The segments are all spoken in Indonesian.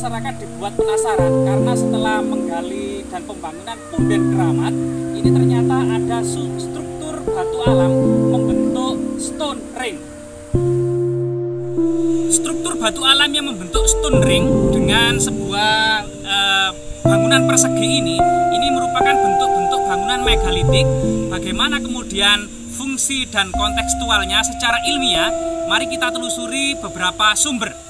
masyarakat dibuat penasaran karena setelah menggali dan pembangunan punden keramat, ini ternyata ada struktur batu alam membentuk stone ring. Struktur batu alam yang membentuk stone ring dengan sebuah eh, bangunan persegi ini, ini merupakan bentuk-bentuk bangunan megalitik. Bagaimana kemudian fungsi dan kontekstualnya secara ilmiah, mari kita telusuri beberapa sumber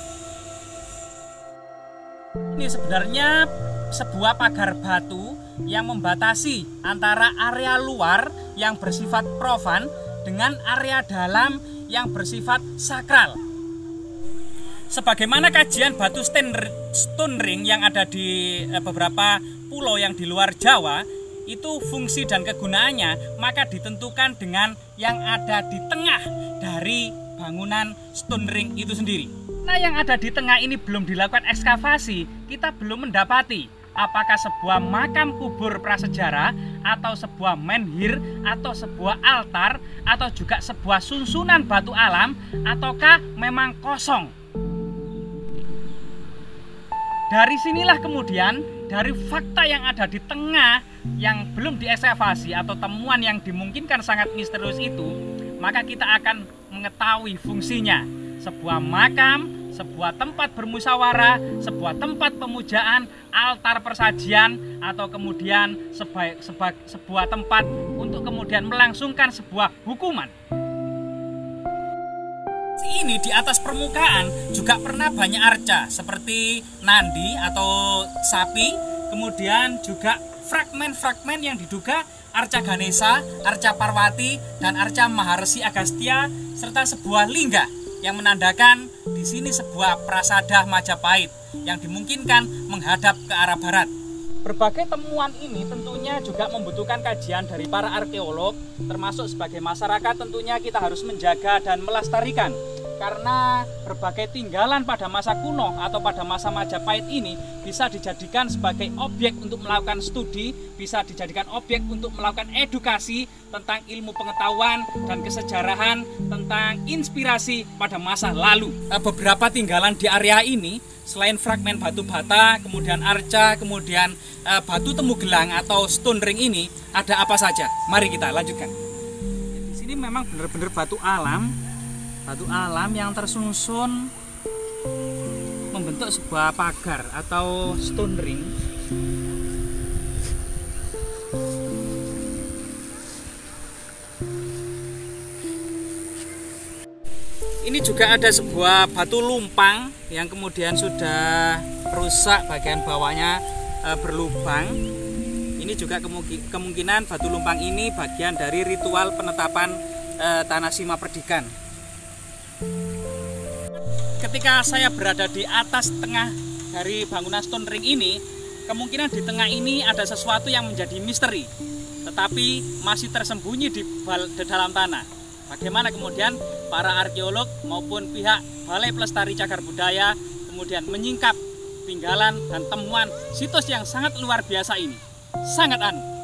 ini sebenarnya sebuah pagar batu yang membatasi antara area luar yang bersifat profan dengan area dalam yang bersifat sakral. Sebagaimana kajian batu stone ring yang ada di eh, beberapa pulau yang di luar Jawa, itu fungsi dan kegunaannya maka ditentukan dengan yang ada di tengah dari bangunan stone ring itu sendiri. Nah yang ada di tengah ini belum dilakukan ekskavasi, kita belum mendapati apakah sebuah makam kubur prasejarah atau sebuah menhir atau sebuah altar atau juga sebuah susunan batu alam ataukah memang kosong. Dari sinilah kemudian dari fakta yang ada di tengah yang belum diekskavasi atau temuan yang dimungkinkan sangat misterius itu, maka kita akan mengetahui fungsinya sebuah makam, sebuah tempat bermusyawarah, sebuah tempat pemujaan, altar persajian, atau kemudian sebaik, seba, sebuah tempat untuk kemudian melangsungkan sebuah hukuman. Ini di atas permukaan juga pernah banyak arca seperti nandi atau sapi, kemudian juga fragmen-fragmen yang diduga arca Ganesha, arca Parwati, dan arca Maharesi Agastya serta sebuah lingga yang menandakan di sini sebuah prasada Majapahit yang dimungkinkan menghadap ke arah barat. Berbagai temuan ini tentunya juga membutuhkan kajian dari para arkeolog, termasuk sebagai masyarakat tentunya kita harus menjaga dan melestarikan karena berbagai tinggalan pada masa kuno atau pada masa Majapahit ini bisa dijadikan sebagai objek untuk melakukan studi, bisa dijadikan objek untuk melakukan edukasi tentang ilmu pengetahuan dan kesejarahan tentang inspirasi pada masa lalu. Eh, beberapa tinggalan di area ini selain fragmen batu bata, kemudian arca, kemudian eh, batu temu gelang atau stone ring ini ada apa saja? Mari kita lanjutkan. Di sini memang benar-benar batu alam batu alam yang tersusun membentuk sebuah pagar atau stone ring. Ini juga ada sebuah batu lumpang yang kemudian sudah rusak bagian bawahnya e, berlubang. Ini juga kemungkinan batu lumpang ini bagian dari ritual penetapan e, tanah sima perdikan ketika saya berada di atas tengah dari bangunan stone ring ini, kemungkinan di tengah ini ada sesuatu yang menjadi misteri, tetapi masih tersembunyi di, di dalam tanah. Bagaimana kemudian para arkeolog maupun pihak Balai Pelestari Cagar Budaya kemudian menyingkap tinggalan dan temuan situs yang sangat luar biasa ini. Sangat aneh.